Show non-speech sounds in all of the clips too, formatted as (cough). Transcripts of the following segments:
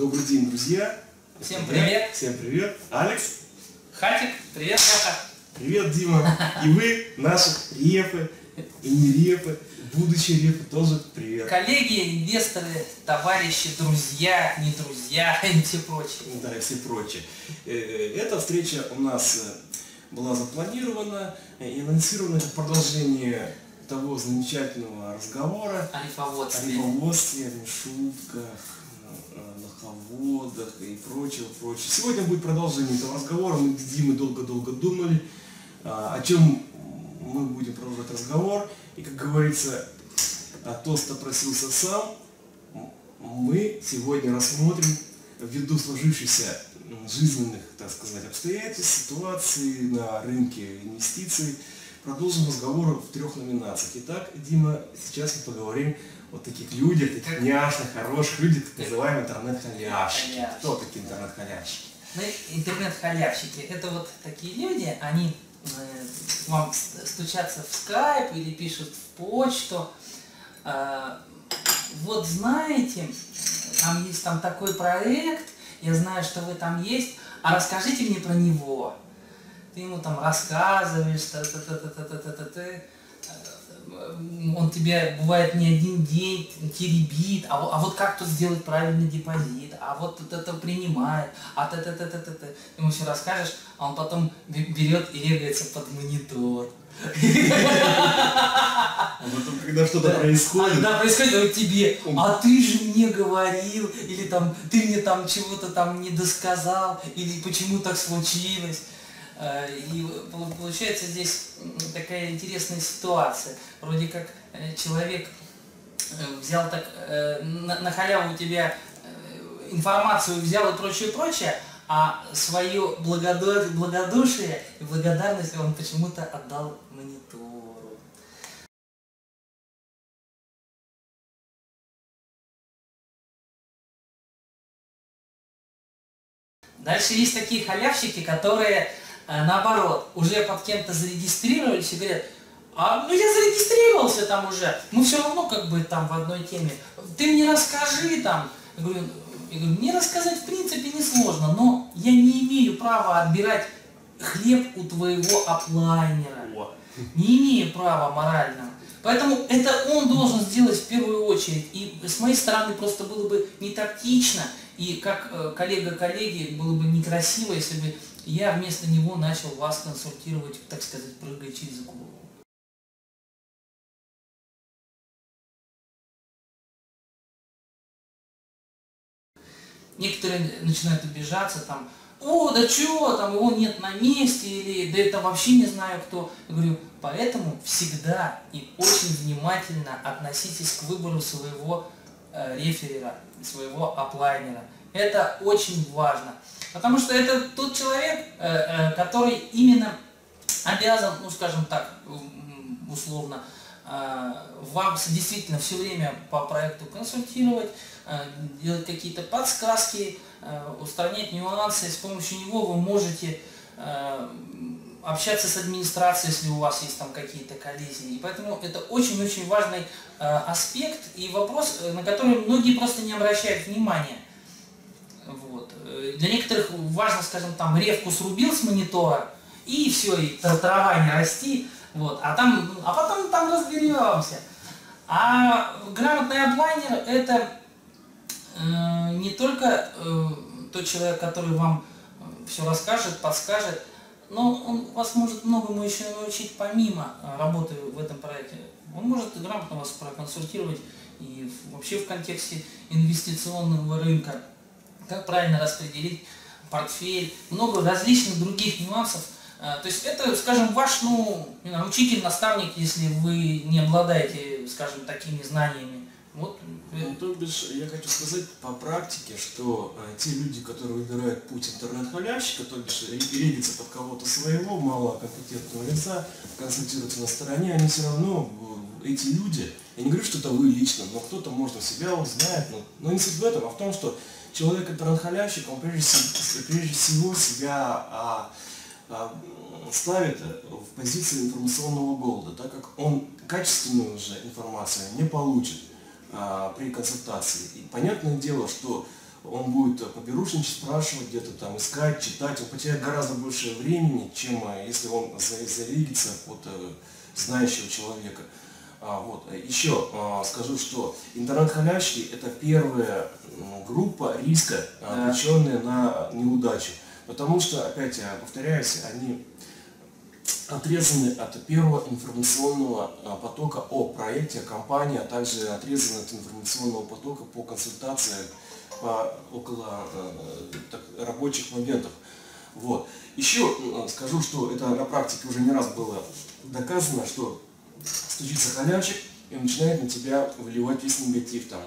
Добрый день, друзья. Всем привет. Всем привет. Алекс. Хатик, привет, Каха. Привет, Дима. И вы, наши репы и не репы, будущие репы, тоже привет. Коллеги, инвесторы, товарищи, друзья, не друзья (laughs) и все прочие. Да, и все прочие. Э, э, Эта встреча у нас э, была запланирована и анонсирована как продолжение того замечательного разговора О рифоводстве, о мешутках, о лоховодах и прочего, прочего. Сегодня будет продолжение этого разговора. Мы с Димой долго-долго думали, а, о чем мы будем продолжать разговор. И, как говорится, а тост опросился сам. Мы сегодня рассмотрим, ввиду сложившихся м, жизненных, так сказать, обстоятельств, ситуации на рынке инвестиций, продолжим разговор в трех номинациях. Итак, Дима, сейчас мы поговорим о таких людях, таких няшных, хороших людях, так называемые интернет-халявщики. Халявщики. Кто такие интернет-халявщики? Ну, интернет-халявщики, это вот такие люди, они э, вам стучатся в скайп или пишут в почту. Э, вот знаете, там есть там такой проект, я знаю, что вы там есть, а расскажите мне про него. Ты ему там рассказываешь, та та та та та та та та та он тебе бывает не один день теребит, а, а вот как тут сделать правильный депозит, а вот это принимает, а та та та та та Ты ему все расскажешь, а он потом бе- берет и регается под монитор. А потом, когда что-то происходит, А, да, происходит вот тебе, а ты же мне говорил, или там ты мне там чего-то там не досказал, или почему так случилось. Э, И пол- получается здесь такая интересная ситуация. Вроде как э, человек э, взял так на, халяву у тебя информацию взял и прочее, прочее, а свое благоду- благодушие и благодарность он почему-то отдал монитору. Дальше есть такие халявщики, которые наоборот уже под кем-то зарегистрировались и говорят, а ну я зарегистрировался там уже, мы все равно как бы там в одной теме. Ты мне расскажи там. Я говорю, я говорю, мне рассказать в принципе несложно, но я не имею права отбирать хлеб у твоего оплайнера. Не имею права морального. Поэтому это он должен сделать в первую очередь. И с моей стороны просто было бы не тактично, и как э, коллега коллеги было бы некрасиво, если бы я вместо него начал вас консультировать, так сказать, прыгая через голову. Некоторые начинают обижаться, там, о, да чё, там его нет на месте, или да это вообще не знаю кто. Я говорю, поэтому всегда и очень внимательно относитесь к выбору своего э, реферера, своего оплайнера. Это очень важно. Потому что это тот человек, э, э, который именно обязан, ну скажем так, условно, э, вам действительно все время по проекту консультировать, делать какие-то подсказки, устранять нюансы. С помощью него вы можете общаться с администрацией, если у вас есть там какие-то коллизии. И поэтому это очень-очень важный аспект и вопрос, на который многие просто не обращают внимания. Э, Для некоторых важно, скажем, там ревку срубил с монитора, и все, и тра- трава не расти, вот, а, там, а потом там разберемся. А грамотный оплайнер это э, не только э, тот человек, который вам все расскажет, подскажет, но он вас может многому еще научить помимо э, работы в этом проекте. Он может грамотно вас проконсультировать и вообще в контексте инвестиционного рынка, как правильно распределить портфель, много различных других нюансов. Э, То есть это, скажем, ваш, ну, учитель, наставник, если вы не обладаете, скажем, такими знаниями. Вот э, Ну, то бишь, я хочу сказать по практике, что э, те люди, которые выбирают путь интернет-халявщика, то бишь ре- региться под кого-то своего, малокомпетентного лица, консультируются на стороне, они все равно, э, эти люди, я не говорю, что это вы лично, но кто-то, может, себя вот знает, но, но не суть в этом, а в том, что человек интернет-халявщик, он прежде, се- прежде всего себя а, а, ставит в позиции информационного голода, так как он качественную уже информацию не получит а, при консультации. И понятное дело, что он будет поберушничать, спрашивать, где-то там искать, читать, он потеряет гораздо больше времени, чем э, если он зарегится от э, знающего человека. А, вот. Еще а, скажу, что интернет-халявщики это первая группа риска, а, обреченная на неудачу. Потому что, опять я повторяюсь, они отрезаны от первого информационного а, потока о проекте, о компании, а также отрезаны от информационного потока по консультации по около э, так, рабочих моментов. Вот. Еще скажу, что это на практике уже не раз было доказано, что стучится халявщик и начинает на тебя выливать весь негатив там.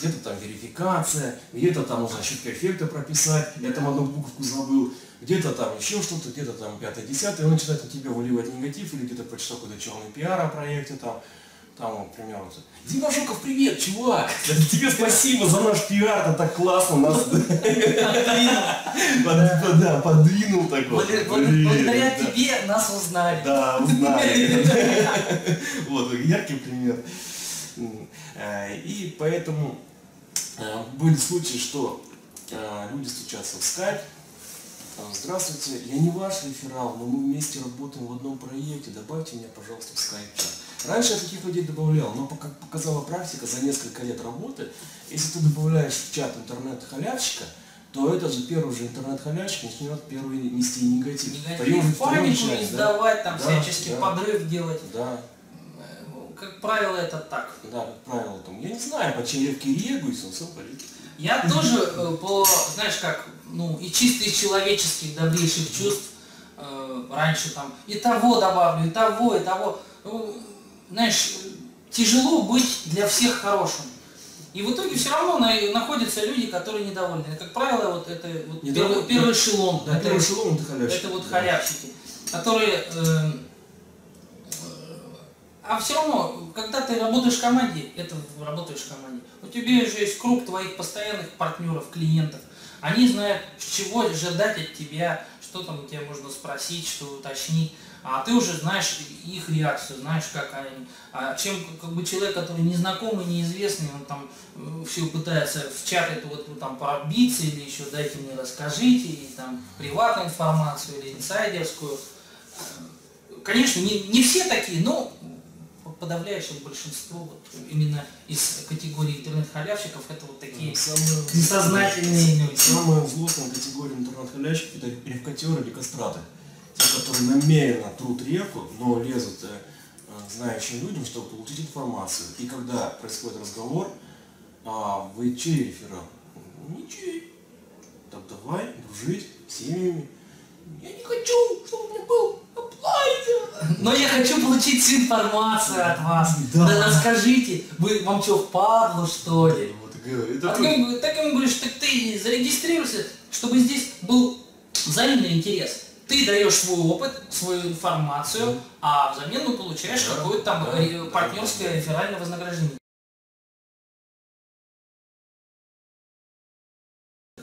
где-то там верификация, где-то там ошибка эффекта прописать, я там одну буковку забыл, где-то там еще что-то, где-то там пятое, десятое, он начинает на тебя выливать негатив, или где-то прочитал какой-то черный пиар о проекте там, там, к примеру, Дима Жуков, привет, чувак! Тебе спасибо за наш пиар, это так классно нас (laughs) (laughs) да, подвинул такой. Благодаря тебе нас узнали. Да, узнали. (laughs) Вот, яркий пример. Э, и поэтому э, были случаи, что э, люди стучатся в скайп, Здравствуйте, я не ваш реферал, но мы вместе работаем в одном проекте, добавьте меня, пожалуйста, в скайп-чат. Раньше я таких людей добавлял, но как показала практика за несколько лет работы, если ты добавляешь в чат интернет-халявщика, то это же первый же интернет-халявщик начнет первый нести негатив. Негатив, панику издавать, там да, всячески да, подрыв делать. Да. Как правило, это так. Да, как правило, там, я не знаю, по черевке регусь, он сам полит. Я тоже э, по, знаешь как, ну, и чисто из человеческих добрейших чувств, э, раньше там и того добавлю, и того, и того. Ну, знаешь, тяжело быть для всех хорошим. И в итоге все равно на, находятся люди, которые недовольны. Как правило, вот это вот первый, первый эшелон. Да, это, первый эшелон это халявщики. Это вот халявщики, которые... Э, а все равно, когда ты работаешь в команде, это работаешь в команде, у тебя же есть круг твоих постоянных партнеров, клиентов. Они знают, чего ожидать от тебя, что там у тебя можно спросить, что уточнить а ты уже знаешь их реакцию, знаешь, как они. А чем как бы человек, который незнакомый, неизвестный, он там э, все пытается в чат это вот там пробиться или еще дайте мне расскажите, и там приватную информацию или инсайдерскую. Конечно, не, не все такие, но подавляющее большинство вот, именно из категории интернет-халявщиков это вот такие самые, несознательные люди. Самая злостная категория интернет-халявщиков это ревкатеры или кастраты которые намеренно трут реку, но лезут э, знающим людям, чтобы получить информацию. И когда происходит разговор, а вы чей реферал? Ничей. Так давай дружить семьями. Я не хочу, чтобы у меня был оплайте. Но я хочу получить всю информацию от вас. Да. да расскажите, вы вам что, впадло что ли? Вот, это так, ему, так ему говоришь, так ты зарегистрируйся, чтобы здесь был взаимный интерес ты даешь свой опыт, свою информацию, а взамен ну, получаешь да, какое-то там да, партнерское да, реферальное вознаграждение.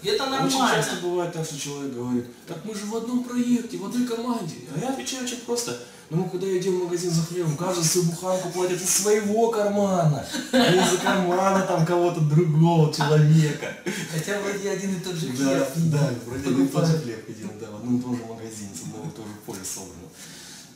Это нормально. Очень часто бывает так, что человек говорит, так мы же в одном проекте, в одной команде. А я отвечаю очень просто. Ну мы когда идем в магазин за хлебом, каждый свою буханку платит из своего кармана, а не из-за кармана там кого-то другого человека. Хотя вроде один и тот же хлеб. Да, да вроде один и тот же хлеб едим, да, в одном и том же магазине, с одного и того же поля собрано.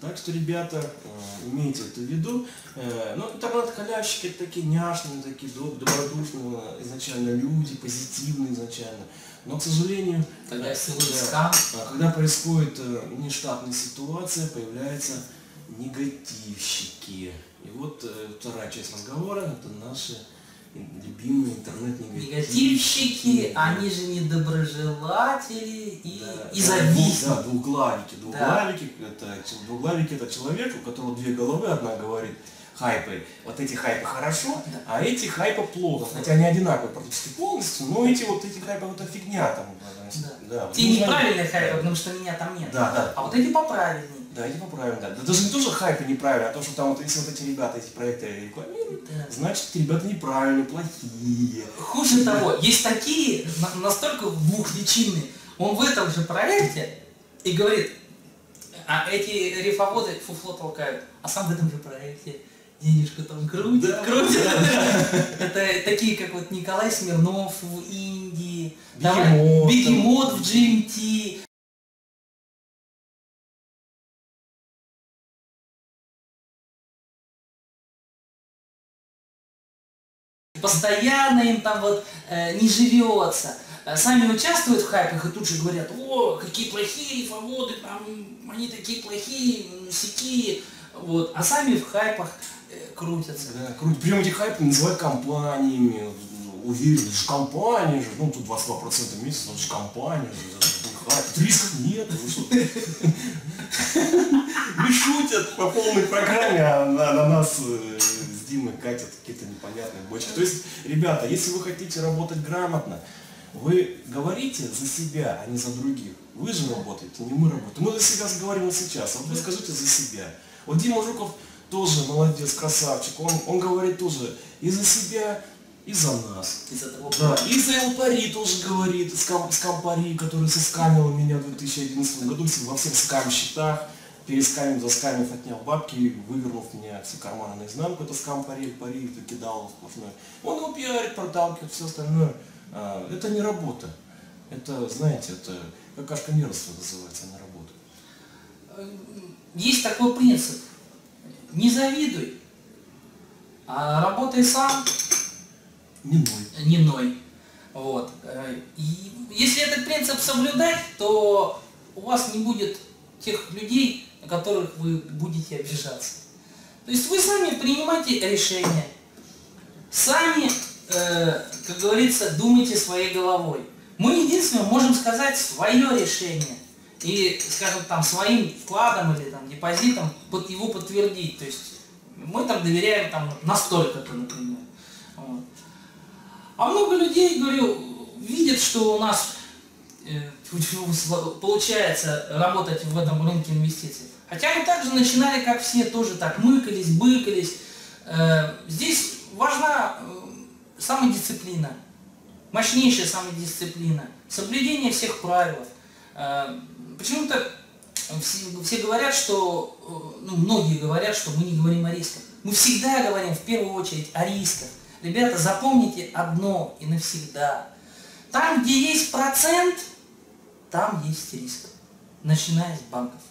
Так что, ребята, э, имейте это в виду. Э, ну, интернет-халявщики это такие няшные, такие добродушные изначально люди, позитивные изначально. Но, к сожалению, когда, когда, когда происходит э, нештатная ситуация, появляются негативщики. И вот вторая часть разговора, это наши любимые интернет-негативщики. Негативщики, да. они же недоброжелатели и, да, и завистники. Да, двуглавики. Двуглавики, да. это, двуглавики это человек, у которого две головы, одна говорит хайпы. Вот эти хайпы хорошо, а эти хайпы плохо. Хотя они одинаковые практически полностью, но эти вот эти хайпы это фигня там. Да. Да, Те неправильные хайпы, потому что меня там нет. Да, да. А вот эти поправильные. Да, эти поправим, да. Да даже не то, что хайпы неправильно, а то, что там вот если вот эти ребята эти проекты рекламируют, да. значит эти ребята неправильные, плохие. Хуже того, есть такие, настолько двухличинные, он в этом же проекте и говорит, а эти рифоводы фуфло толкают, а сам в этом же проекте денежку там крутят, Да, крутят. да, Это такие, как вот Николай Смирнов в Индии, Бегемот. Бегемот в GMT. Постоянно им там вот э, не живется. Э, Сами участвуют в хайпах и тут же говорят, о, какие плохие рифоводы, там, они такие плохие, м, сякие. Вот. А сами в хайпах крутятся. Да, круто. Причем эти хайпы называют компаниями. Уверен, это же компания же. Ну, тут 22% в месяц, это же компания же. это же хайп. Рисков нет. (laughs) Не шутят по полной программе, а на, на нас э, с Димой катят какие-то непонятные бочки. То есть, ребята, если вы хотите работать грамотно, вы говорите за себя, а не за других. Вы же работаете, не мы работаем. Мы за себя говорим сейчас, а вот вы скажите за себя. Вот Дима Жуков тоже молодец, красавчик. Он, он говорит тоже и за себя, и за нас. Из-за того, Да, и за Элпари тоже говорит, с, ком, с Компари, который соскамил меня в 2011 году во всех скам-счетах, перескамив, заскамив, отнял бабки, вывернув меня все карманы наизнанку, это скампари, Элпари, это кидал сплошное. Он его пиарит, проталкивает, все остальное. А, это не работа. Это, знаете, это какашка нервства называется, а не работа. есть такой принцип. Не завидуй, а работай сам, Не ной. не ной. Вот. Э, И если этот принцип соблюдать, то у вас не будет тех людей, на которых вы будете обижаться. То есть вы сами принимайте решения. Сами, э, как говорится, думайте своей головой. Мы единственное можем сказать свое решение. И, скажем, там, своим вкладом или там, депозитом под его подтвердить. То есть мы там доверяем там, настолько-то, например. Вот. А много людей, говорю, видят, что у нас э, получается работать в этом рынке инвестиций. Хотя мы также начинали, как все, тоже так мыкались, быкались. Э, Здесь важна э, самодисциплина, мощнейшая самодисциплина, соблюдение всех правил. Э, Почему-то все, говорят, что, э, ну, многие говорят, что мы не говорим о рисках. Мы всегда говорим в первую очередь о рисках. Ребята, запомните одно и навсегда. Там, где есть процент, там есть риск. Начиная с банков.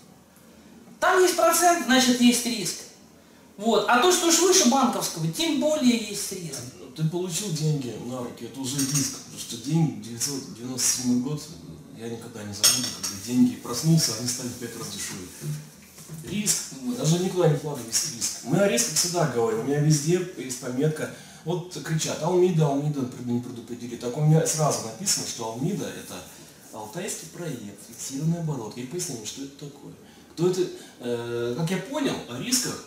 Там есть процент, значит есть риск. Вот. А то, что уж выше банковского, тем более есть риск. Ты получил деньги на руки, это уже риск. Потому что день 997 год, я никогда не забуду, когда деньги проснулся, они стали в пять раз дешевле. Риск, даже никуда не вкладывайся риск. Мы о рисках всегда говорим, у меня везде есть пометка, вот кричат, Алмида, Алмида не предупредили. Так у меня сразу написано, что Алмида это алтайский проект, фиксированный оборот. Я поясню, что это такое. Кто это, э, как я понял, о рисках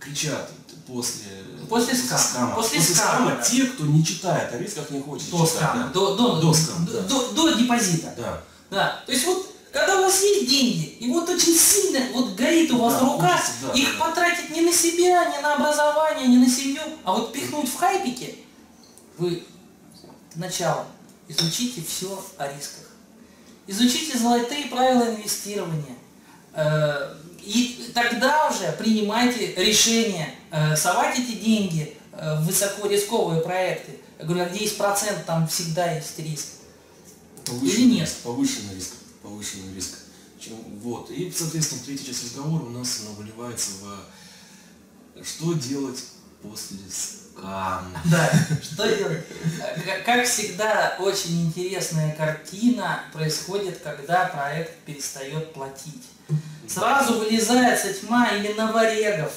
кричат после, После скама. После После, скама, скама те, кто не читает о рисках, не хочет До читать. скама, да. до, до, До скама, до, да. до- до депозита. Да. Да. То есть вот, когда у вас есть деньги, и вот очень сильно вот горит у вас Да, рука, хочется, да, их да. потратить не на себя, не на образование, не на семью, а вот пихнуть в хайпики, вы сначала изучите все о рисках. Изучите золотые правила инвестирования. Э, И тогда уже принимайте решение, э, совать эти деньги э, в высокорисковые проекты. Я говорю, а где есть процент, там всегда есть риск. Повышенный Или нет? повышенный риск, повышенный риск. Чем, вот. И, соответственно, третья часть разговора у нас она выливается в что делать после скама. (laughs) Да, что делать? Э, Как всегда, очень интересная картина происходит, когда проект перестает платить. Сразу вылезается тьма или новорегов,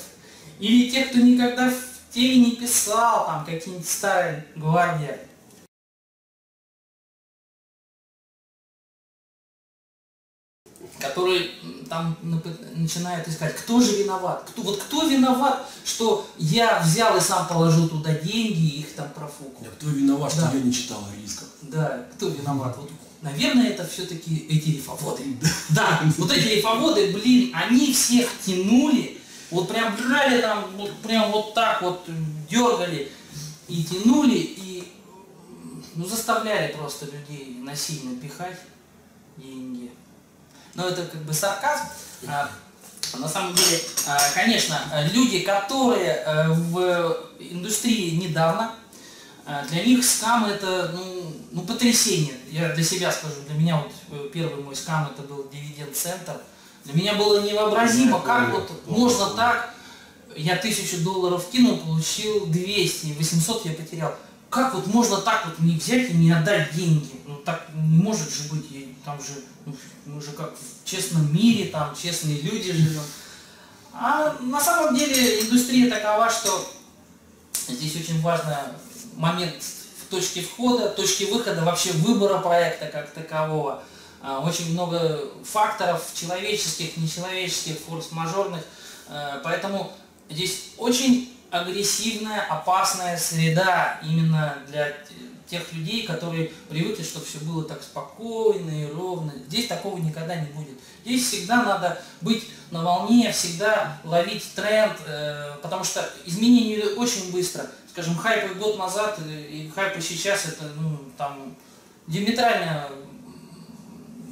или тех, кто никогда в теме не писал, там какие-нибудь старые гвардии. которые там начинают искать, кто же виноват, кто, вот кто виноват, что я взял и сам положил туда деньги и их там профукал. А кто виноват, что Да. я не читал о рисках? Да, кто виноват? Вот, наверное, это все-таки эти рифоводы. Да, вот эти рифоводы, блин, они всех тянули, вот прям брали там, вот прям вот так вот дергали и тянули, и ну, заставляли просто людей насильно пихать деньги. Но это как бы сарказм. А, На самом деле, э, конечно, люди, которые э, в индустрии недавно, э, для них скам это ну, ну, потрясение. Я для себя скажу, для меня вот первый мой скам это был дивиденд-центр. Для меня было невообразимо, как вот можно так, я тысячу долларов кинул, получил 200, 800 я потерял. Как вот можно так вот не взять и не отдать деньги? Ну так не может же быть, там же, ну, мы же как в честном мире, там честные люди живем. А на самом деле индустрия такова, что здесь очень важный момент в точке входа, точке выхода, вообще выбора проекта как такового. А, очень много факторов человеческих, нечеловеческих, форс-мажорных. А, поэтому здесь очень агрессивная, опасная среда именно для тех людей, которые привыкли, чтобы все было так спокойно и ровно. Здесь такого никогда не будет. Здесь всегда надо быть на волне, всегда ловить тренд, э, потому что изменения очень быстро. Скажем, хайпы год назад и хайпы сейчас это ну, там диаметрально,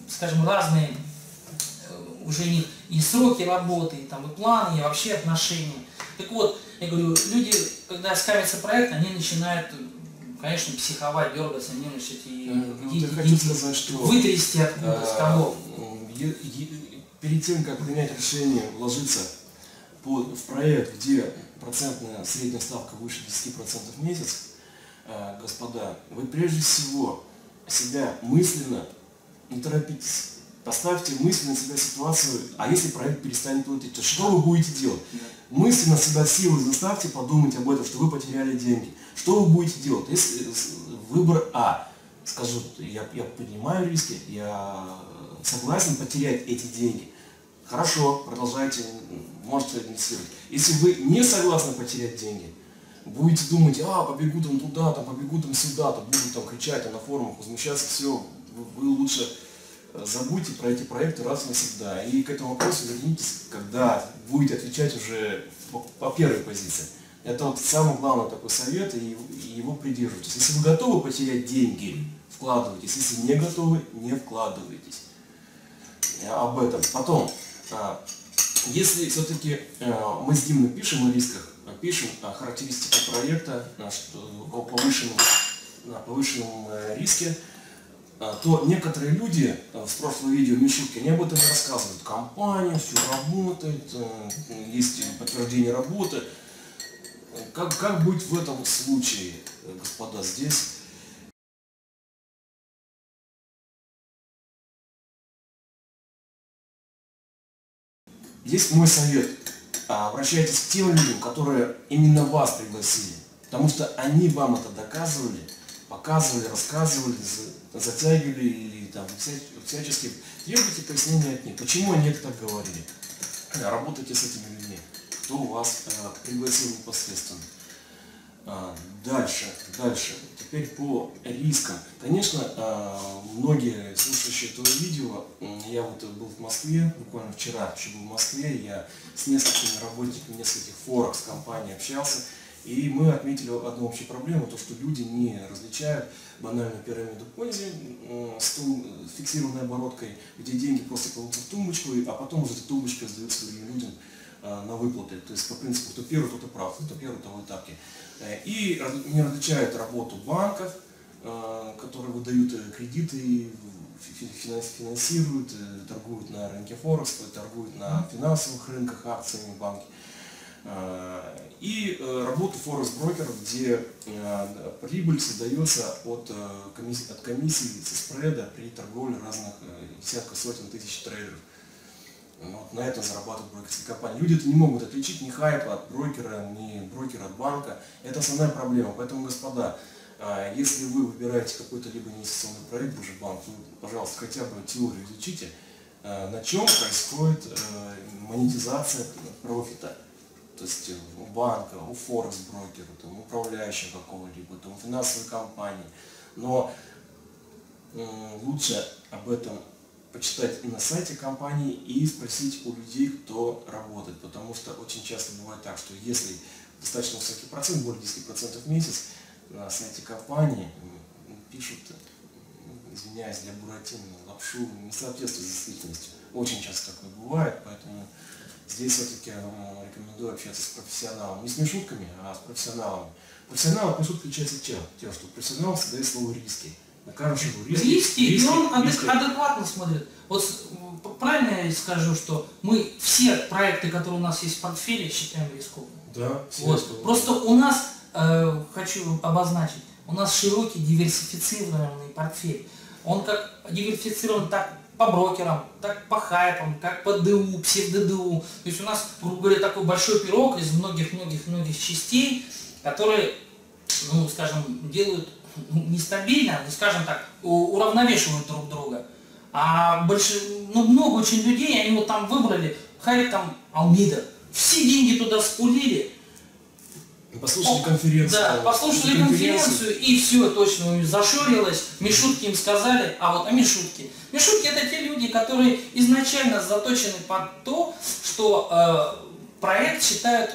скажем, разные э, уже не и сроки работы, и, там, и планы, и вообще отношения. Так вот, я говорю, люди, когда ставится проект, они начинают, конечно, психовать, дергаться, нервничать и э, ну, я хочу сказать, что вытрясти откуда, с кого. Перед тем, как принять решение вложиться в проект, где процентная средняя ставка выше 10% в месяц, э, господа, вы прежде всего себя мысленно, не торопитесь, поставьте мысленно себя ситуацию, а если проект перестанет платить, то что вы будете делать? Мысленно себя силой заставьте подумать об этом, что вы потеряли деньги. Что вы будете делать? Если выбор А, скажу, я, я понимаю риски, я согласен потерять эти деньги. Хорошо, продолжайте, можете инвестировать. Если вы не согласны потерять деньги, будете думать, а, побегу там туда, там, побегу там сюда, там, буду там кричать там, на форумах, возмущаться, все, вы, вы лучше забудьте про эти проекты раз и навсегда. И к этому вопросу вернитесь, когда будете отвечать уже по, по первой позиции. Это вот самый главный такой совет, и, и его придерживайтесь. Если вы готовы потерять деньги, вкладывайтесь. Если не готовы, не вкладывайтесь. Об этом. Потом, а, если все-таки мы с Димой пишем о рисках, пишем о характеристиках проекта, о повышенном, о повышенном э, риске, то некоторые люди в э, прошлом видео Мишутки, они об этом не рассказывают. Компания, все работает, э, есть подтверждение работы. Как, как быть в этом случае, господа, здесь? Есть мой совет. Обращайтесь к тем людям, которые именно вас пригласили. Потому что они вам это доказывали, показывали, рассказывали, затягивали или там всячески требуйте пояснения от них. Почему они так говорили? Работайте с этими людьми, кто вас э, пригласил непосредственно. А, дальше, дальше. Теперь по рискам. Конечно, э, многие слушающие этого видео, я вот был в Москве, буквально вчера еще был в Москве, я с несколькими работниками нескольких форекс компаний общался, и мы отметили одну общую проблему, то что люди не различают банальную пирамиду Понзи с фиксированной обороткой, где деньги просто кладутся в тумбочку, а потом уже эта тумбочка сдается другим людям а, на выплаты. То есть по принципу, кто первый, тот и прав, кто первый, того и тапки. Э, и не различают работу банков, а, которые выдают э, кредиты, финансируют, э, торгуют на рынке Форекс, торгуют на финансовых рынках акциями банки. А, и э, работу форекс-брокеров, где э, прибыль создается от э, комиссии, от комиссии со спреда при торговле разных десятков сотен тысяч трейдеров. Вот на этом зарабатывают брокерские компании. Люди это не могут отличить ни хайпа от брокера, ни брокера от банка. Это основная проблема. Поэтому, господа, если вы выбираете какой-то либо инвестиционный проект, уже банк, вы, пожалуйста, хотя бы теорию изучите, на чем происходит монетизация профита то есть э, у банка, у форекс-брокера, там, управляющего какого-либо, там, финансовой компании. Но лучше об этом почитать и на сайте компании и спросить у людей, кто работает. Потому что очень часто бывает так, что если достаточно высокий процент, более 10% в месяц, на сайте компании пишут, извиняюсь, для Буратино, лапшу не соответствует действительности. Очень часто такое бывает, поэтому здесь все-таки рекомендую общаться с профессионалом. Не с мешутками, а с профессионалом. Профессионал от мешутки отличается чем? Тем, что профессионал всегда слово риски. На каждом шагу риски. Риски, и он адек- адекватно смотрит. Вот правильно я скажу, что мы все проекты, которые у нас есть в портфеле, считаем рискованными. Да, все Вот. Просто у нас, э, хочу обозначить, у нас широкий диверсифицированный портфель. Он как диверсифицирован так по брокерам, так по хайпам, как по ДУ, псевдо-ДУ. То есть у нас, грубо говоря, такой большой пирог из многих-многих-многих частей, которые, ну, скажем, делают нестабильно, ну, скажем так, уравновешивают друг друга. А больше, ну, много очень людей, они вот там выбрали, хай там Алмида, все деньги туда спулили, Послушали конференцию. да, послушали конференцию и все, точно зашорилось, Мишутки им сказали, а вот, а Мишутки. Мишутки это те люди, которые изначально заточены под то, что э, проект считают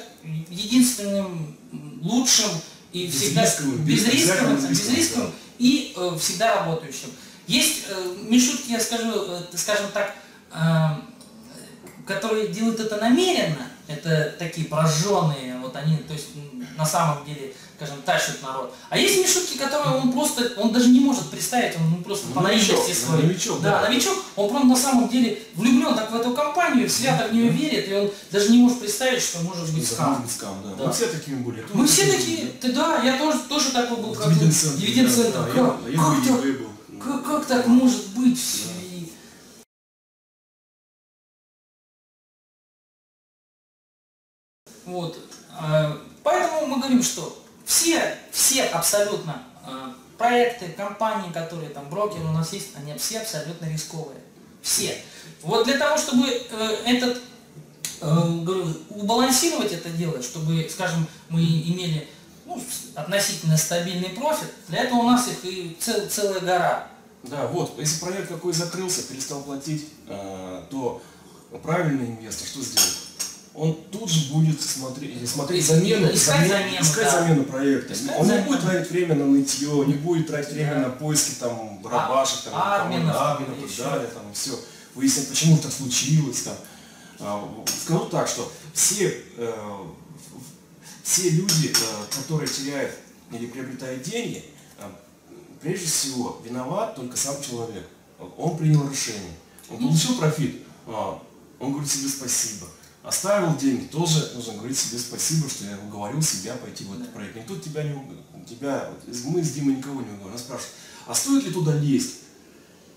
единственным лучшим и всегда Безрисковым, без- безрисковым, безрисковым, безрисковым и э, всегда работающим. Есть э, Мишутки, я скажу, э, скажем так, э, которые делают это намеренно, это такие прожженные, вот они, то есть на самом деле, скажем, тащат народ. А есть мишутки, которые он просто, он даже не может представить, он ну, просто по наивности своей. новичок, да, да. новичок, он просто на самом деле влюблен так в эту компанию, свято в нее верит, и он даже не может представить, что может быть Да, скам. может быть, скам, да. Да. Мы все такими были. Мы все такие ты да, я тоже, тоже такой был, как Дивиденд центр. Да, да, Как, как так? ЕГЭ был. Как, как так может быть? И- Вот. Поэтому мы говорим, что все, все абсолютно э, проекты, компании, которые там брокеры у нас есть, они все абсолютно рисковые. Все. Вот для того, чтобы э, этот э, убалансировать это дело, чтобы, скажем, мы имели ну, относительно стабильный профит, для этого у нас их и цел- целая гора. Да, вот, если проект какой закрылся, перестал платить, э, то правильный инвестор что сделает? Он тут же будет смотреть, смотреть Ис- замену, искать замен- замену, искать да. замену проекта. Искать он замену. не будет тратить время на нытье, не будет тратить время Да. на поиски там барабашек, там, Арминов, кого-то, Арминов и так далее, там, все, выяснять, почему так случилось. Там. А, Скажу так, что все, э, все люди, э, которые теряют или приобретают деньги, э, прежде всего виноват только сам человек. Он принял решение. Он получил профит, а, он говорит себе спасибо. Оставил деньги, тоже нужно говорить себе спасибо, что я уговорил себя пойти в этот проект. Никто тебя не тебя, мы с Димой никого не уговорили. Нас спрашивают, а стоит ли туда лезть?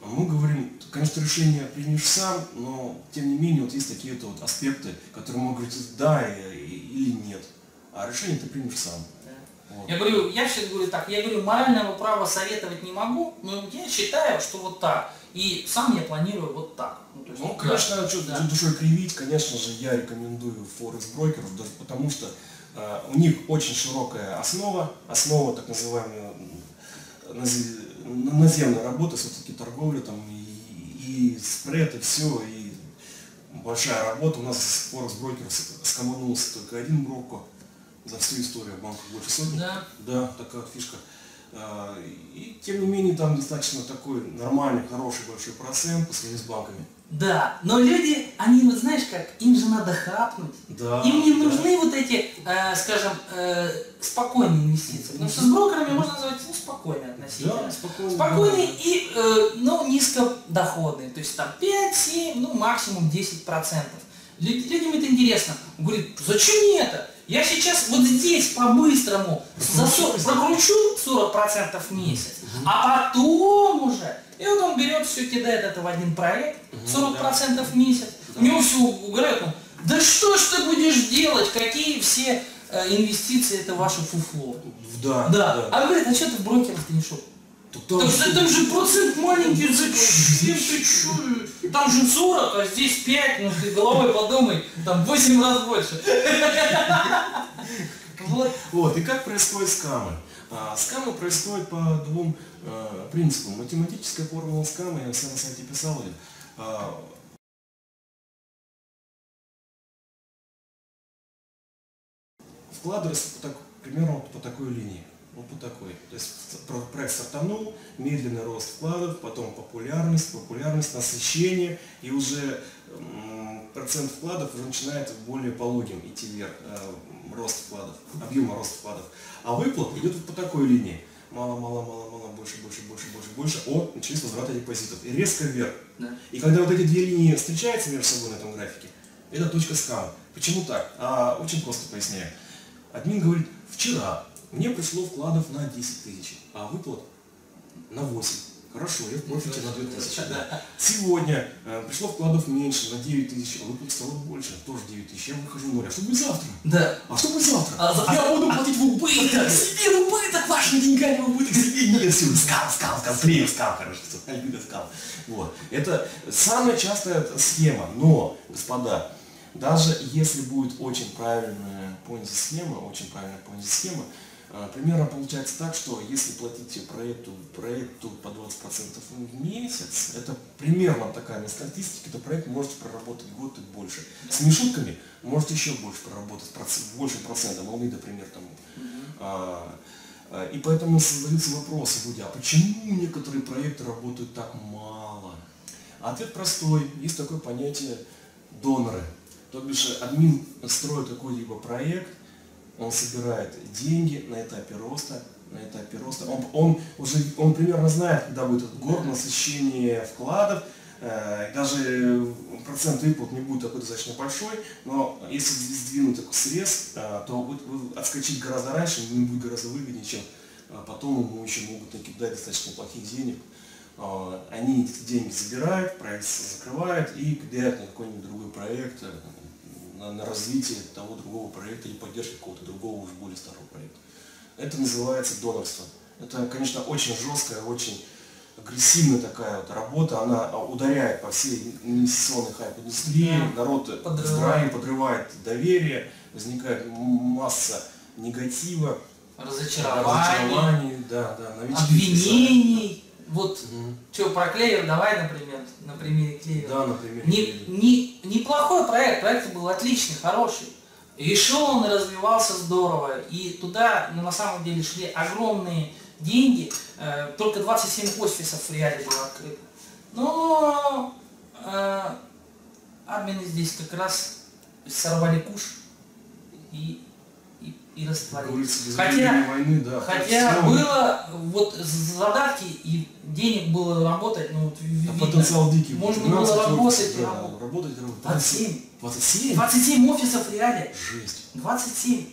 А мы говорим, конечно, решение примешь сам, но тем не менее вот есть такие-то вот аспекты, которые могут говорить да или нет. А решение ты примешь сам. Вот. Я говорю, я все говорю так, я говорю, морального права советовать не могу, но я считаю, что вот так. И сам я планирую вот так. Ну, то есть, Ну, да, конечно, что да. душой кривить, конечно же, я рекомендую Форекс брокеров, даже потому что э, у них очень широкая основа, основа так нази- наземная работа, все-таки торговля там и, и спред, и все, и большая работа. У нас с Форекс брокеров скоманулся только один брокер за всю историю банка больше сотни. Да. Да, такая фишка. А, И тем не менее там достаточно такой нормальный, хороший большой процент по сравнению с банками. Да, но люди, они вот знаешь как, им же надо хапнуть. Да. Им не да. нужны вот эти, э, скажем, э, спокойные инвестиции. Потому что с брокерами можно назвать ну, спокойные относительно. Да, спокойно. Спокойные и, э, ну, низкодоходные. То есть там 5-7, ну, максимум 10%. Лю- Людям это интересно. Он говорит, зачем мне это? Я сейчас вот здесь по-быстрому за со- прокручу 40% в месяц, а потом уже, и вот он берет, все кидает это в один проект, 40% в месяц, у него все угорает, он, да что ж ты будешь делать, какие все э, инвестиции, это ваше фуфло. Да, Да. А он говорит, а что ты в брокерах не шел? Так Там, там же- там же процент маленький, зачем ты чё? Там же 40, а здесь 5, ну ты головой подумай, там 8 раз больше. (laughs) Вот. И как происходят скамы? А, скамы происходят по двум э, принципам. Математическая формула скама, я на сайте писал ее. А, по так- примерно вот по такой линии. Вот по такой. То есть про- проект стартанул, медленный рост вкладов, потом популярность, популярность, насыщение, и уже процент вкладов начинает более пологим идти вверх, э, рост вкладов, объема роста вкладов. А выплат идет вот по такой линии. Мало, мало, мало, мало, больше, больше, больше, больше, больше. О, начались возвраты депозитов. И резко вверх. Да. И когда вот эти две линии встречаются между собой на этом графике, это точка скам. Почему так? А, очень просто поясняю. Админ говорит, вчера мне пришло вкладов на 10 тысяч, а выплат на 8. Хорошо, я в профите на 2000. Да. Сегодня э, пришло вкладов меньше, на 9 тысяч, а выплат стало больше, тоже 9 тысяч. Я выхожу в ноль. А что будет завтра? Да. А что будет завтра? А за- я а- буду а- платить в убыток, (laughs) себе в убыток, вашими деньгами в убыток, себе нет. Все, скам, скам, скам, клею скам, короче, любят скам. Вот. Это самая частая схема, но, господа, даже если будет очень правильная понзи схема, очень правильная понзи схема, а, примерно получается так, что если платите проекту, проекту по 20% в месяц, это примерно такая на статистике, то проект может проработать год и больше. С мешутками может еще больше проработать, больше процентом, Алмида пример тому. А, а, И поэтому создаются вопросы, люди, а почему некоторые проекты работают так мало? Ответ простой. Есть такое понятие доноры. То бишь админ строит какой-либо проект, он собирает деньги на этапе роста, на этапе роста. Он, он уже он примерно знает, когда будет этот год насыщения вкладов, э, даже процент выплат не будет такой достаточно большой, но если сдвинуть такой срез, э, то отскочить гораздо раньше, ему будет гораздо выгоднее, чем э, потом ему еще могут накидать достаточно плохих денег. Они эти деньги забирают, проект закрывают и кидают на какой-нибудь другой проект, на, на развитие того другого проекта или поддержку какого-то другого уже более старого проекта. Это называется донорство. Это, конечно, очень жесткая, очень агрессивная такая вот работа, она ударяет по всей инвестиционной хайп-индустрии, Да. народ Подрывает. подрывает. доверие, возникает масса негатива, Разочарование, разочарований, да, да, обвинений. Вот, Мгм. что, про клевер, давай, например, на примере клевера. Да, например. Не, не, неплохой проект, проект был отличный, хороший. И шел он и развивался здорово. И туда ну, на самом деле шли огромные деньги. Э, только 27 офисов в реале было открыто. Но э, админы здесь как раз сорвали куш и, и, растворились. Хотя- войны, да. Хотя всё. было вот задатки и денег было работать, ну вот Да, видно. потенциал дикий. Можно 12 было работать да, работать. Работать, работать. 27. 27? 27 офисов реале. Жесть. 27.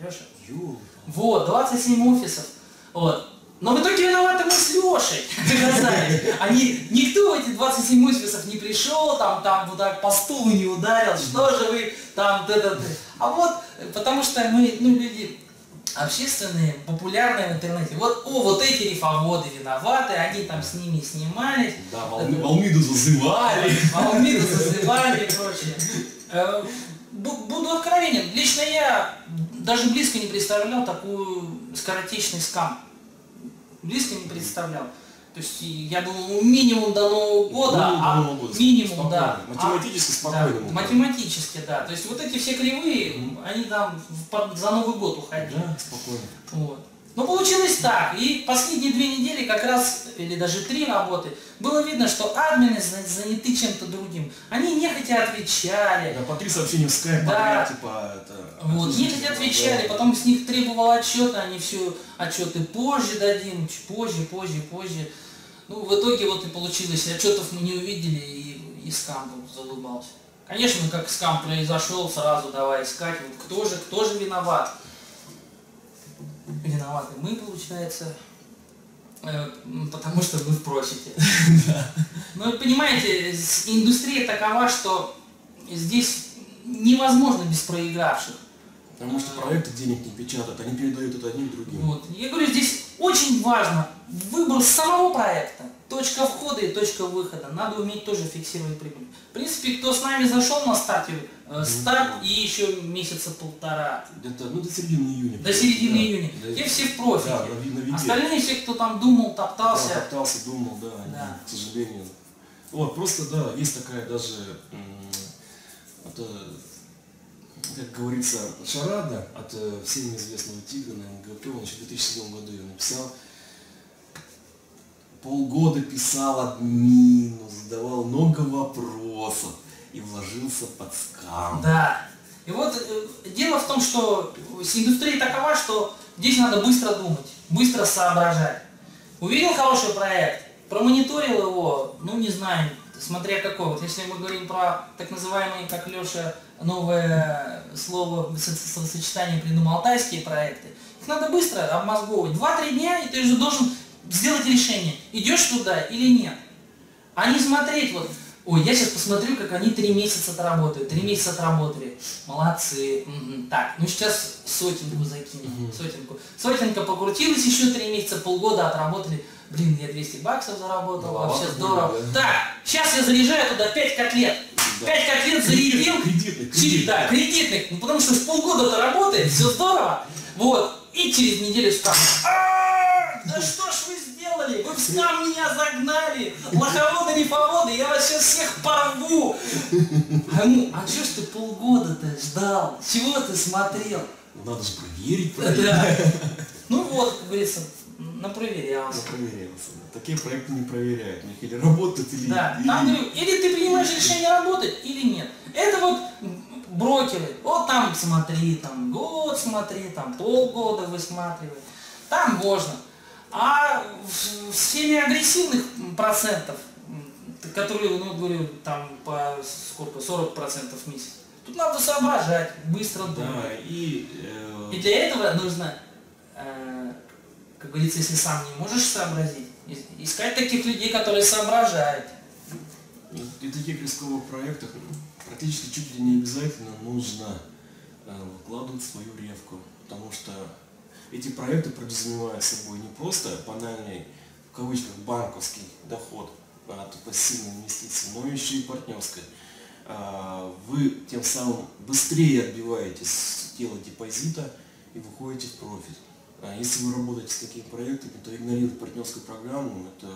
Леша. Ёлка. Вот, 27 офисов. Вот. Но в итоге виноваты мы с Лешей доказали. (laughs) Они, никто в эти 27 офисов не пришел, там, там вот так по стулу не ударил, что же вы там, т -т -т. А вот, потому что мы, ну, люди общественные, популярные в интернете. Вот, о, вот эти рифоводы виноваты, они там с ними снимались. Да, Волми- Волмиду зазывали. Алмиду зазывали и прочее. Э, бу- Буду откровенен, лично я даже близко не представлял такую скоротечный скам. Близко не представлял. То есть я думал, ну, минимум до Нового года, Минимум до а Нового года. минимум, да. Спокойно. Математически А, спокойно да, математически, да. То есть вот эти все кривые, они там под- за Новый год уходили. Да, спокойно. Вот. Но получилось так. И последние две недели как раз, или даже три работы, было видно, что админы за- заняты чем-то другим. Они нехотя отвечали. Да, по три сообщения в скайп Да. подряд, типа, это... Вот, нехотя да, отвечали, да. потом с них требовал отчет, они все отчеты позже дадим, позже, позже, позже. Ну, в итоге вот и получилось, отчетов мы не увидели, и, и скам был, залыбался. Конечно, как скам произошел, сразу давай искать, вот кто же, кто же виноват. Виноваты мы, получается, э, потому что вы в профите. (laughs) Ну, понимаете, индустрия такова, что здесь невозможно без проигравших. Потому что проекты денег не печатают, они передают это одним другим. Вот. Я говорю, здесь очень важно выбор самого проекта, точка входа и точка выхода. Надо уметь тоже фиксировать прибыль. В принципе, кто с нами зашел на старте, э, старт и еще месяца полтора. Где-то, ну, до середины июня. До середины Да, июня. да. Те все в профите. Да, на, на. Остальные все, кто там думал, Да, топтался. топтался, думал, да, они, Да. к сожалению. Вот, просто, да, есть такая даже, это, как говорится, шарада от э, всем известного тигра на МГП, он еще в 2007 году ее написал. Полгода писал админу, задавал много вопросов. и вложился под скам. Да. И вот э, дело в том, что индустрия такова, что здесь надо быстро думать, быстро соображать. Увидел хороший проект, промониторил его, ну не знаю, смотря какой. Вот если мы говорим про так называемые, как Леша, новое слово сочетание придумал, алтайские проекты, их надо быстро обмозговывать. Два-три дня, и ты уже должен сделать решение, идешь туда или нет. А не смотреть вот, ой, я сейчас посмотрю, как они три месяца отработают. Три месяца отработали. Молодцы. Угу. Так, ну сейчас сотенку закинем. Угу. Сотенку. Сотенка покрутилась еще три месяца, полгода отработали. Блин, я 200 баксов заработал, ну, вообще здорово. Да. Так, сейчас я заряжаю туда 5 котлет. Да. 5 котлет зарядил. (laughs) Кредитных, кредитных. Да, кредитных. Ну потому что в полгода-то работает, все здорово. Вот. И через неделю скажут, да что ж вы сделали? Вы в скам меня загнали! Лоховоды, рифоводы, я вас сейчас всех порву! А ему, а что ж ты полгода-то ждал? Чего ты смотрел? Надо же проверить, проверить. Да. Ну вот, как говорится, напроверялся. Напроверялся. Такие проекты не проверяют. них или работают, или... Да, или... там говорю, или ты принимаешь решение работать, или нет. Это вот брокеры. Вот там смотри, там год смотри, там полгода высматривай. Там можно. А в схеме агрессивных процентов, которые, ну, говорю, там по сколько, 40 процентов в месяц, тут надо соображать, быстро думать. Да, и, э... и для этого нужно, э, как говорится, если сам не можешь сообразить, искать таких людей, которые соображают. И таких рисковых проектах практически чуть ли не обязательно нужно э, выкладывать свою ревку, потому что эти проекты подразумевают собой не просто банальный, в кавычках, банковский доход от пассивной инвестиции, но еще и партнерской. А, вы тем самым быстрее отбиваетесь с тела депозита и выходите в профит. А если вы работаете с такими проектами, то игнорировать партнерскую программу – это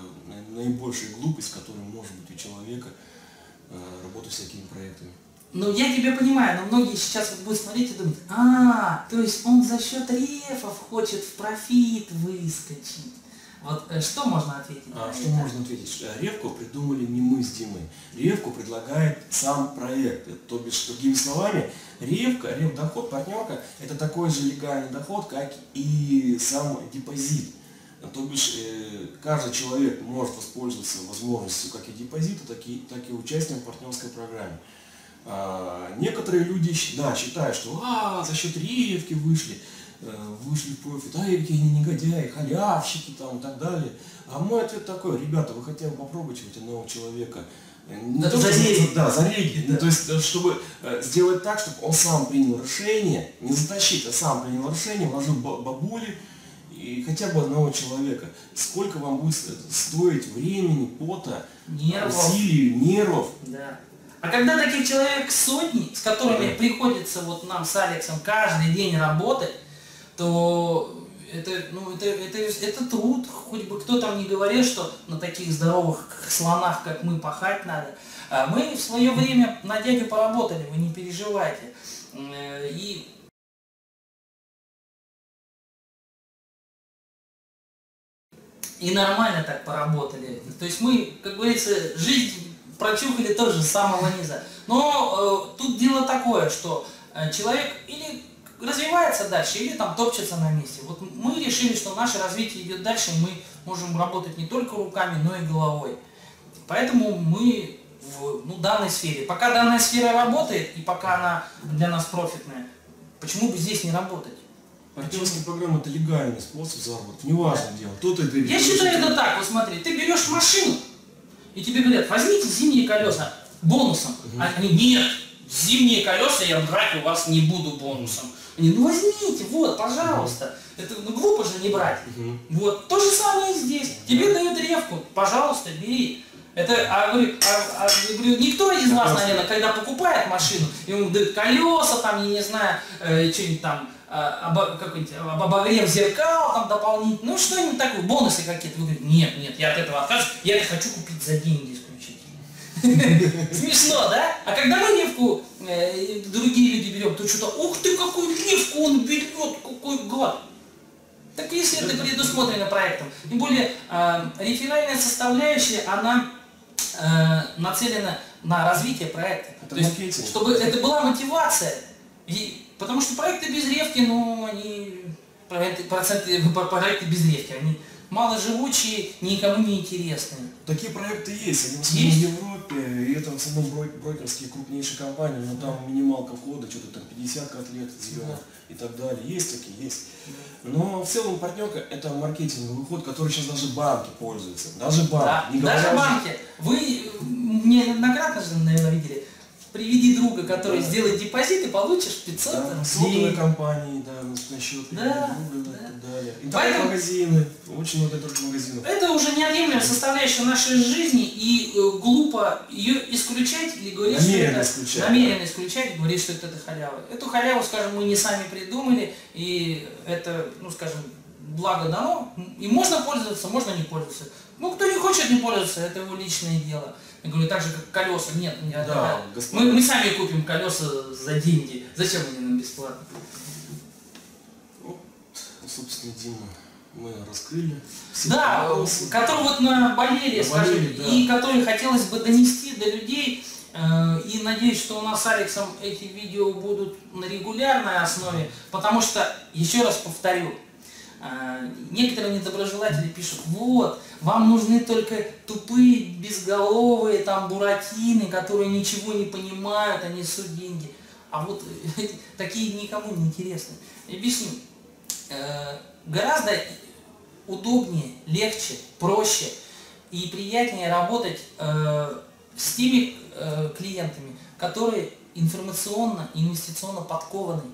наибольшая глупость, которая может быть у человека, а, работать с такими проектами. Ну, я тебя понимаю, но многие сейчас вот будут смотреть и думать, а, то есть он за счет рефов хочет в профит выскочить. Вот э, что можно ответить? А, что это? можно ответить? Э, ревку придумали не мы с Димой. Ревку предлагает сам проект. То бишь, другими словами, ревка, рев-доход, партнерка, это такой же легальный доход, как и сам депозит. То бишь, э, каждый человек может воспользоваться возможностью как и депозита, так и, так и участием в партнерской программе. А, некоторые люди да, считают, что а, за счет ревки вышли, э, вышли в профит, а ревки они негодяи, халявщики там и так далее. А мой ответ такой, ребята, вы хотя бы попробуйте вот одного человека, э, не да, то, зарегить. Да, зарегить. Да. То есть, э, чтобы сделать так, чтобы он сам принял решение, не затащить, а сам принял решение, вложил бабули, и хотя бы одного человека. Сколько вам будет стоить времени, пота, нервов. усилий, нервов. Да. А когда таких человек сотни, с которыми приходится вот нам с Алексом каждый день работать, то это, ну, это, это, это труд, хоть бы кто там не говорил, что на таких здоровых слонах, как мы, пахать надо. А мы в свое время на дядю поработали, вы не переживайте. Э, и и нормально так поработали. То есть мы, как говорится, жизнь прочухали тоже с самого низа. Но э, тут дело такое, что э, человек или развивается дальше, или там топчется на месте. Вот мы решили, что наше развитие идет дальше, мы можем работать не только руками, но и головой. Поэтому мы в ну, данной сфере. Пока данная сфера работает, и пока она для нас профитная, почему бы здесь не работать? Партнерская программа это легальный способ заработка, неважно да. дело. Тут это Я считаю это так, вот смотри, ты берешь машину, и тебе говорят, возьмите зимние колеса бонусом. Угу. А они, нет, зимние колеса я брать у вас не буду бонусом. Они, ну возьмите, вот, пожалуйста. Это ну, глупо же не брать. Угу. Вот, то же самое и здесь. Тебе дают ревку, пожалуйста, бери. Это, а, говорю, а, а, говорю, никто из вас, наверное, когда покупает машину, ему дают колеса, там, я не знаю, э, что-нибудь там, а, обо, какой-нибудь обогрев зеркал там дополнительно, ну что-нибудь такое, бонусы какие-то. Вы говорите, нет, нет, я от этого откажусь, я это хочу купить за деньги. (laughs) Смешно, да? А когда мы левку э, другие люди берем, то что-то, ух ты, какую левку он берет, какой гад. Так если это предусмотрено проектом. Тем более, э, реферальная составляющая, она э, нацелена на развитие проекта. Это То есть, маркетинг. чтобы это была мотивация. И, потому что проекты без ревки, ну, они, проекты, проценты, (laughs) проекты без ревки, они маложивучие, никому не интересные. Такие проекты есть, они в основном Есть? в Европе, и это в основном брой- брокерские крупнейшие компании, но там минималка входа, что-то там 50 котлет, зеленых и так далее. Есть такие, есть. Но в целом партнерка это маркетинговый ход, который сейчас даже банки пользуются. Даже банки. Да, даже банки. Вы неоднократно же, наверное, видели. Приведи друга, который Да. сделает депозит и получишь 500 Да, рублей. компании, да, на, счет, Да, Google, да. и так далее. Интернет-магазины, очень много интернет-магазинов. Это уже неотъемлемая составляющая нашей жизни, и э, глупо ее исключать или говорить, Намеренно что это исключать. намеренно исключать, говорить, что это, это халява. Эту халяву, скажем, мы не сами придумали, и это, ну, скажем, благо дано, и можно пользоваться, можно не пользоваться. Ну, кто не хочет не пользоваться, это его личное дело. Я говорю, так же, как колеса. Нет, не- Да, мы, мы сами купим колеса за деньги. Зачем они нам бесплатно? Вот, собственно, Дима, мы раскрыли. Да, который вот наболели, скажем, да. и который хотелось бы донести до людей. э, И надеюсь, что у нас с Алексом эти видео будут на регулярной основе, потому что, еще раз повторю, э, некоторые недоброжелатели пишут, вот, вам нужны только тупые, безголовые, там, буратины, которые ничего не понимают, они несут деньги. А вот э, (laughs) такие никому не интересны. Объясню. Э, Гораздо удобнее, легче, проще и приятнее работать э, с теми клиентами, которые информационно и инвестиционно подкованы,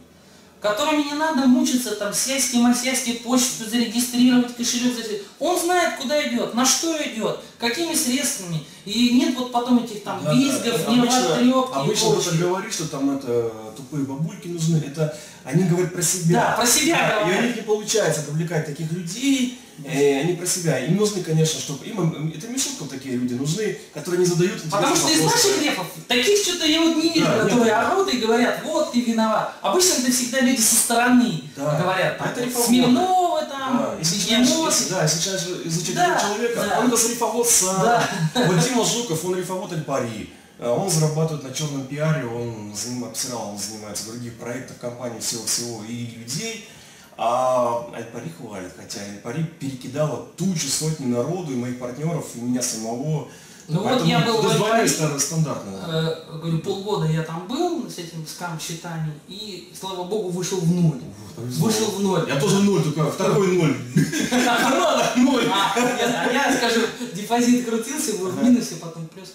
которыми не надо мучиться, там, сельски, масяски, почту зарегистрировать, кошелек зарегистрировать. Он знает, куда идет, на что идет, какими средствами. И нет вот потом этих там Да, да. визгов, Обычно- нервотрепки и Обычно кто-то говорит, что там это тупые бабульки нужны, это они говорят про себя. Да, про себя Да, и у них не получается привлекать таких людей, э, они про себя. Им нужны, конечно, чтобы им это мишуткам такие люди нужны, которые не задают Потому что из вопросов. наших рефов таких что-то я вот не вижу, Да, которые нет. орут и говорят, вот ты виноват. Обычно это всегда люди со стороны Да, говорят, там, это вот Да, там, начинаешь, Бегемоты. если- да, если начинаешь изучать Да, человека, да. он это рифовод сам. Да. Вот Дима Жуков, он рифовод Альпари. А Он зарабатывает на черном пиаре, он занимается, все равно он занимается в других проектах, компаний, всего-всего и людей. А Альпари хвалит, хотя Альпари перекидала тучу сотни народу, и моих партнеров, и меня самого. Ну вот Поэтому я был в стар- стандартно. Э, говорю, полгода я там был с этим скам-счетами, и, слава богу, вышел в ноль. Вышел в ноль. Я тоже ноль, только второй ноль. (laughs) Надо ноль. А, а я скажу, депозит крутился, был в минусе, потом плюс.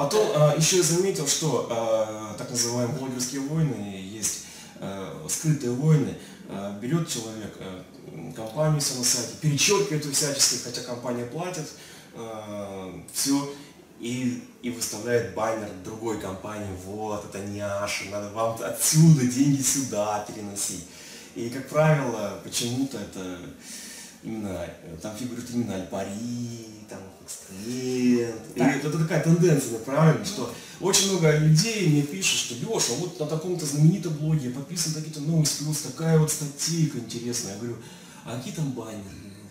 Потом а, еще я заметил, что а, так называемые блогерские войны, есть а, скрытые войны, берет человек а, компанию на сайте, перечеркивает всячески, хотя компания платит, все, и, и выставляет баннер другой компании, вот, это няша, надо вам отсюда деньги сюда переносить. И, как правило, почему-то это именно, э, там фигурирует именно Альпари, там, Экстрент. И Так. это, такая тенденция направлена, что очень много людей мне пишут, что Леша, вот на таком-то знаменитом блоге подписан какие-то новости, плюс такая вот статейка интересная. Я говорю, а какие там баннеры,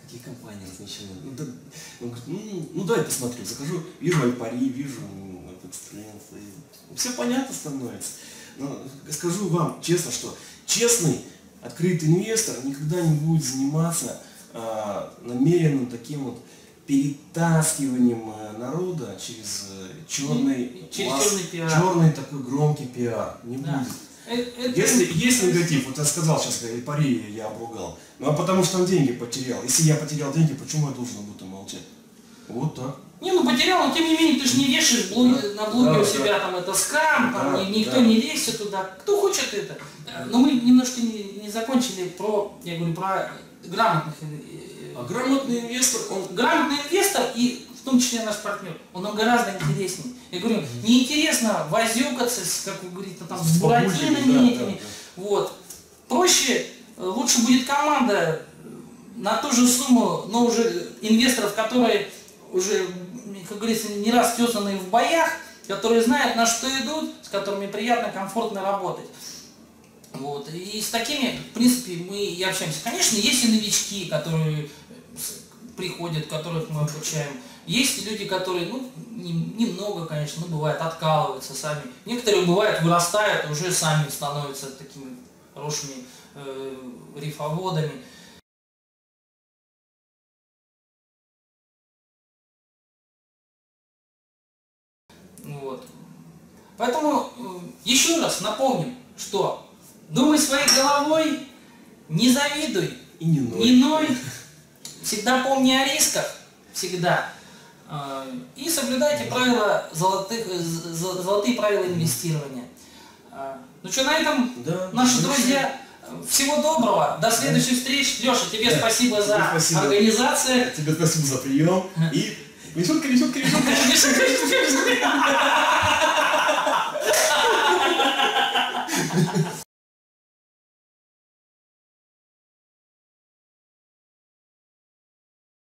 какие компании размещены? Ну, да- Он говорит, ну, ну дай посмотрю, захожу, вижу Альпари, вижу Экстрент, и все понятно становится. Но скажу вам честно, что честный, открытый инвестор никогда не будет заниматься намеренным таким вот перетаскиванием э, народа через э, черный, Через масс- черный пиар. черный такой громкий пиар. Не Да. будет. Э, это- Если есть негатив, вот я сказал сейчас, пари я обругал, ну а потому что он деньги потерял. Если я потерял деньги, почему я должен об этом молчать? Вот так. Не, ну потерял, но тем не менее ты же не вешаешь блоги- на блоге Да, у себя да. там это скам, там Да, ни- никто да. не лезет туда. Кто хочет это? Но мы немножко не, не закончили про, я говорю, про грамотных. э, э, А грамотный инвестор, он Грамотный инвестор и в том числе наш партнер, он нам гораздо интереснее. Я говорю, неинтересно возюкаться, с, как вы говорите, там, с С буратинами да, этими. да, Вот. Проще, э, лучше будет команда на ту же сумму, но уже инвесторов, которые уже, как говорится, не раз тесанные в боях, которые знают, на что идут, с которыми приятно, комфортно работать. Вот. И с такими, в принципе, мы и общаемся. Конечно, есть и новички, которые с- приходят, которых мы обучаем. Есть люди, которые, ну, не- немного, конечно, ну, бывает, откалываются сами. Некоторые, бывает, вырастают, уже сами становятся такими хорошими э, рифоводами. Вот. Поэтому э, еще раз напомним, что думай своей головой, не завидуй, И не ной. не ной, всегда помни о рисках, всегда. Э, И соблюдайте правила золотых, золотые правила инвестирования. Э, Ну что, на этом, Да, наши друзья, всего доброго, до следующих встреч. Леша, тебе Да. спасибо Тебе за спасибо. организацию. Тебе спасибо за прием. И шутка, не шутка.